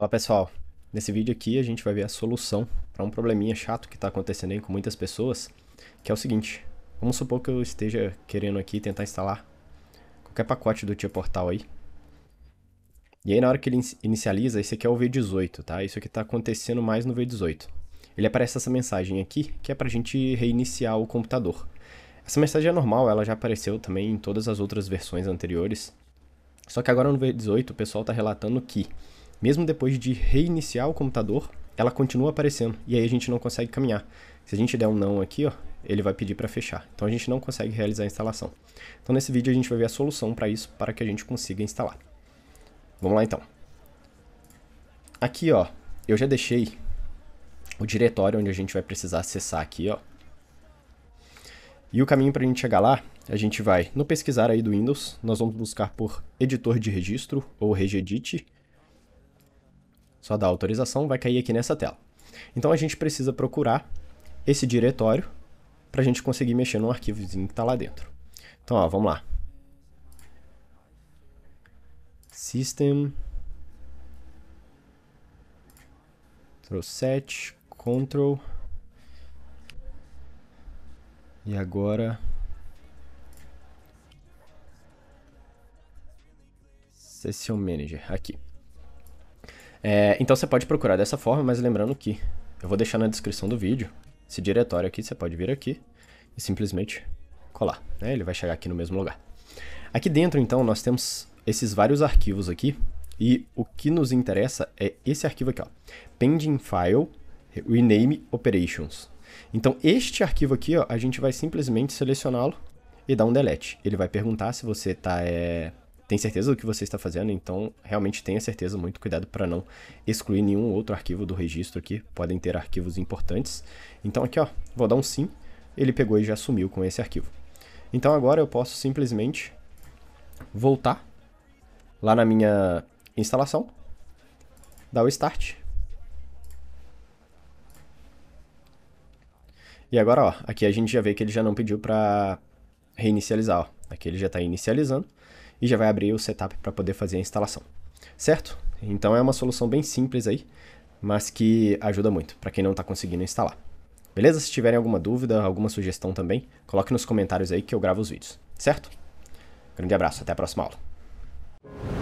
Fala pessoal, nesse vídeo aqui a gente vai ver a solução para um probleminha chato que está acontecendo aí com muitas pessoas, que é o seguinte, vamos supor que eu esteja querendo aqui tentar instalar qualquer pacote do Tia Portal aí, e aí na hora que ele inicializa, esse aqui é o V18, tá? Isso aqui está acontecendo mais no V18. Ele aparece essa mensagem aqui, que é para a gente reiniciar o computador. Essa mensagem é normal, ela já apareceu também em todas as outras versões anteriores, só que agora no V18 o pessoal está relatando que mesmo depois de reiniciar o computador, ela continua aparecendo e aí a gente não consegue caminhar. Se a gente der um não aqui, ó, ele vai pedir para fechar. Então a gente não consegue realizar a instalação. Então nesse vídeo a gente vai ver a solução para isso, para que a gente consiga instalar. Vamos lá então. Aqui, ó, eu já deixei o diretório onde a gente vai precisar acessar aqui, ó. E o caminho para a gente chegar lá, a gente vai no pesquisar aí do Windows, nós vamos buscar por editor de registro ou regedit, só dá autorização, vai cair aqui nessa tela. Então a gente precisa procurar esse diretório para a gente conseguir mexer no arquivozinho que está lá dentro. Então, ó, vamos lá. System set Ctrl e agora Session Manager aqui. É, então você pode procurar dessa forma, mas lembrando que eu vou deixar na descrição do vídeo esse diretório aqui, você pode vir aqui e simplesmente colar, né? Ele vai chegar aqui no mesmo lugar. Aqui dentro, então, nós temos esses vários arquivos aqui, e o que nos interessa é esse arquivo aqui, ó, pending file rename operations. Então, este arquivo aqui, ó, a gente vai simplesmente selecioná-lo e dar um delete. Ele vai perguntar se você tá, é, tem certeza do que você está fazendo, então realmente tenha certeza, muito cuidado para não excluir nenhum outro arquivo do registro aqui, podem ter arquivos importantes. Então aqui ó, vou dar um sim, ele pegou e já sumiu com esse arquivo. Então agora eu posso simplesmente voltar lá na minha instalação, dar o start. E agora, ó, aqui a gente já vê que ele já não pediu para reinicializar, ó. Aqui ele já está inicializando e já vai abrir o setup para poder fazer a instalação. Certo? Então é uma solução bem simples aí, mas que ajuda muito para quem não está conseguindo instalar. Beleza? Se tiverem alguma dúvida, alguma sugestão também, coloque nos comentários aí que eu gravo os vídeos. Certo? Grande abraço, até a próxima aula.